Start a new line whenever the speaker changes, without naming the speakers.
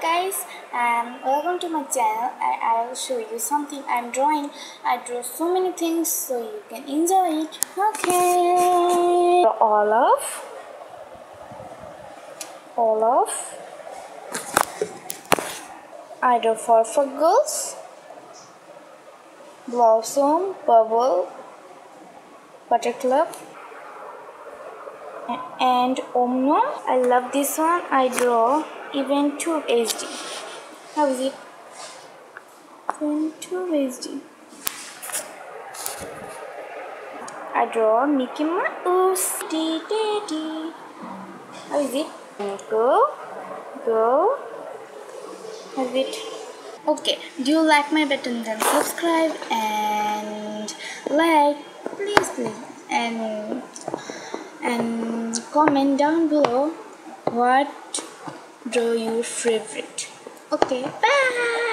guys and welcome to my channel. I, I'll show you something I'm drawing. I draw so many things so you can enjoy it. Okay. All of all of I draw for for girls blossom bubble buttercup and Omno. I love this one. I draw EvanTubeHD. How is it? EvanTubeHD. I draw Mickey Mouse. Dee, dee, dee. How is it? Go, go. How's it? Okay, do you like my button? Then subscribe and like, please, please, and and comment down below what draw your favorite. Okay bye